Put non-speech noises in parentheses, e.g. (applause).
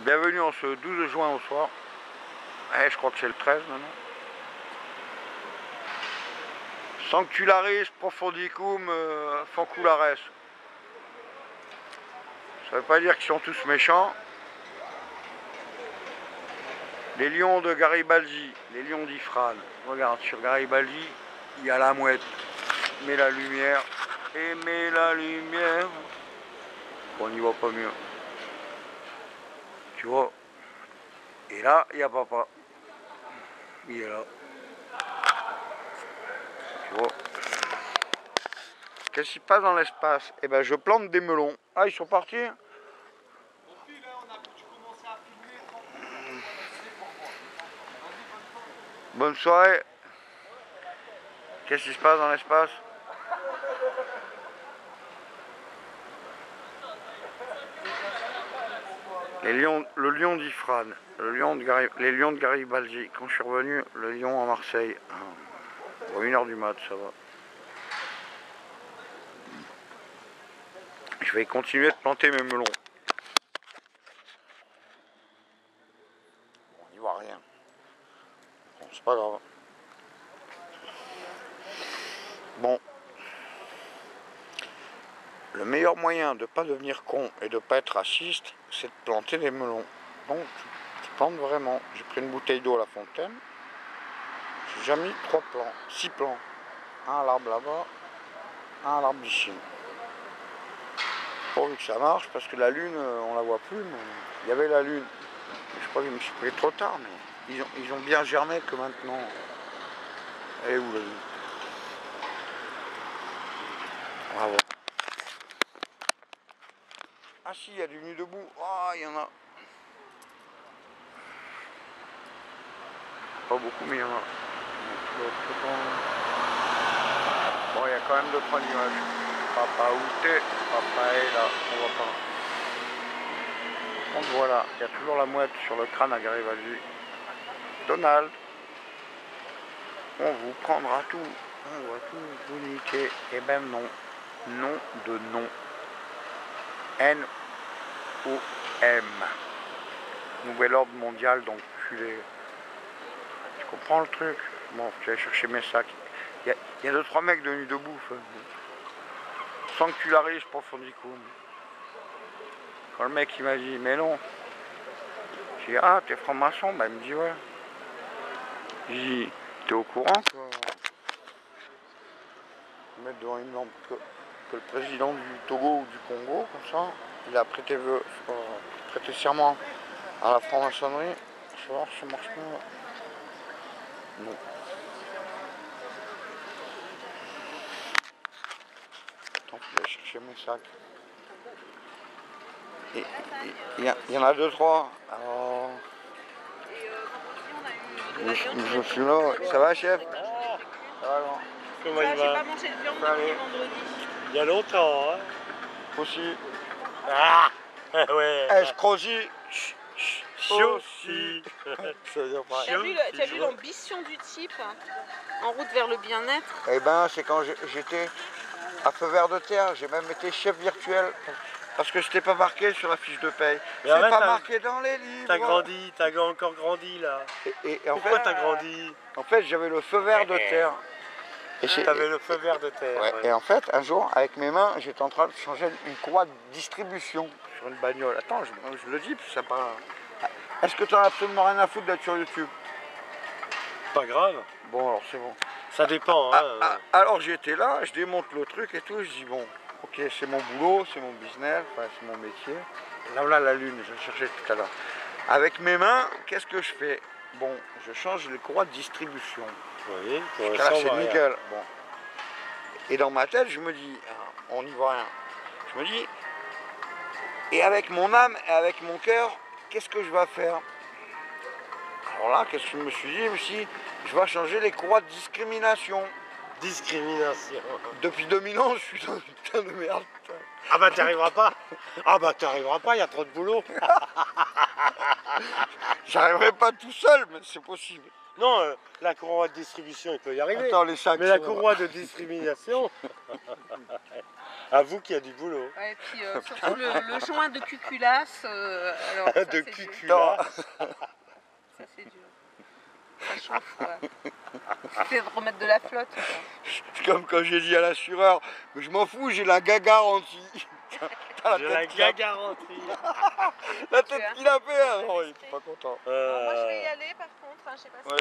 Bienvenue en ce 12 juin au soir. Eh, je crois que c'est le 13 maintenant. Sanctularis profundicum euh, fanculares. Ça veut pas dire qu'ils sont tous méchants. Les lions de Garibaldi, les lions d'Ifrane. Regarde, sur Garibaldi, il y a la mouette. Mets la lumière. Et mets la lumière. On n'y voit pas mieux. Tu vois Et là, il y a papa. Il est là. Tu vois Qu'est-ce qui se passe dans l'espace? Eh ben, je plante des melons. Ah, ils sont partis Bonne soirée. Qu'est-ce qui se passe dans l'espace? Les lions, le lion d'Ifrane, le lion les lions de Garibaldi. Quand je suis revenu, le lion à Marseille. Bon, une heure du mat, ça va. Je vais continuer de planter mes melons. On n'y voit rien. Bon, c'est pas grave. Bon. Le meilleur moyen de ne pas devenir con et de ne pas être raciste, c'est de planter des melons. Donc, tu, plantes vraiment. J'ai pris une bouteille d'eau à la fontaine. J'ai déjà mis trois plants, six plants. Un à l'arbre là-bas, un à l'arbre d'ici. Pourvu que ça marche, parce que la lune, on la voit plus, il y avait la lune. Je crois que je me suis pris trop tard, mais ils ont, ils ont bien germé que maintenant. Et où la. Ah si, il y a du nu debout. Ah, il y en a. Pas beaucoup, mais il y en a. Bon, il y a quand même deux trois nuages. Papa t'es Papa est là, on voit pas. Donc voilà, il y a toujours la mouette sur le crâne à Garibaldi. Donald, on vous prendra tout. On va tout vous niquer. Eh ben non. Non de non. N O-M. Nouvel ordre mondial d'enculé. Tu comprends le truc Bon, tu vas chercher mes sacs. Il y, a deux, trois mecs devenus debout. Sanctularis profundicum. Quand le mec il m'a dit, mais non. J'ai dit, ah, t'es franc-maçon? Ben, il me dit, ouais. J'ai dit, t'es au courant quoi Mettre devant une lampe que, que le président du Togo ou du Congo, comme ça, il a prêté, euh, prêté serment à la franc-maçonnerie. Je vais voir si ça marche pas. Non. Attends, je vais chercher mes sacs. Il y, y, en a deux, trois. Alors... Je, je, suis là. Ça va, chef? Ça va, non Comment il va J'ai pas mangé de viande depuis vendredi. Il y a longtemps, hein Aussi. Ah (laughs) ouais. Eh, je crois-y. Aussi. Tu (laughs) as vu l'ambition du type en route vers le bien-être? Eh ben, c'est quand j'étais à feu vert de terre, j'ai même été chef virtuel. Parce que je n'étais pas marqué sur la fiche de paye. C'est pas marqué dans les livres. T'as grandi, t'as encore grandi là. Et, Pourquoi t'as grandi? En fait, j'avais le feu vert de terre. Et T'avais le feu vert de terre. Et en fait, un jour, avec mes mains, j'étais en train de changer une croix de distribution sur une bagnole. Attends, je, le dis, ça pas. Est-ce que tu as absolument rien à foutre d'être sur YouTube? Pas grave. Bon, alors c'est bon. Ça dépend. Hein. Ah, ah, alors j'étais là, je démonte le truc et tout, je dis bon, ok, c'est mon boulot, c'est mon business, c'est mon métier. Là, voilà la lune, je cherchais tout à l'heure. Avec mes mains, qu'est-ce que je fais? Bon, je change les croix de distribution. Oui, c'est nickel. Bon. Et dans ma tête, je me dis, ah, on n'y voit rien. Je me dis, et avec mon âme et avec mon cœur, qu'est-ce que je vais faire? Alors là, qu'est-ce que je me suis dit? Je me suis dit, je vais changer les croix de discrimination. Discrimination. Depuis 2000 ans, je suis dans une putain de merde. Ah bah t'y arriveras pas Ah bah t'y arriveras pas, il y a trop de boulot (laughs) (laughs) J'arriverai pas tout seul, mais c'est possible. Non, euh, la courroie de distribution, il peut y arriver. Attends, les sacs mais la courroie de discrimination (laughs) Avoue qu'il y a du boulot. Ouais, et puis euh, surtout le, le joint de cuculasse. euh, alors, ça, (laughs) de c'est dur. cucula. Ça, c'est dur. Ça chauffe, quoi. C'est de remettre de la flotte. C'est comme quand j'ai dit à l'assureur, je m'en fous, j'ai la garantie. (laughs) T'as J'ai la qu'il a- garantie. (laughs) la tête qu'il a fait, hein. non, il était pas content. Alors, moi, je vais Euh, y aller par contre. hein, je sais pas si Ouais.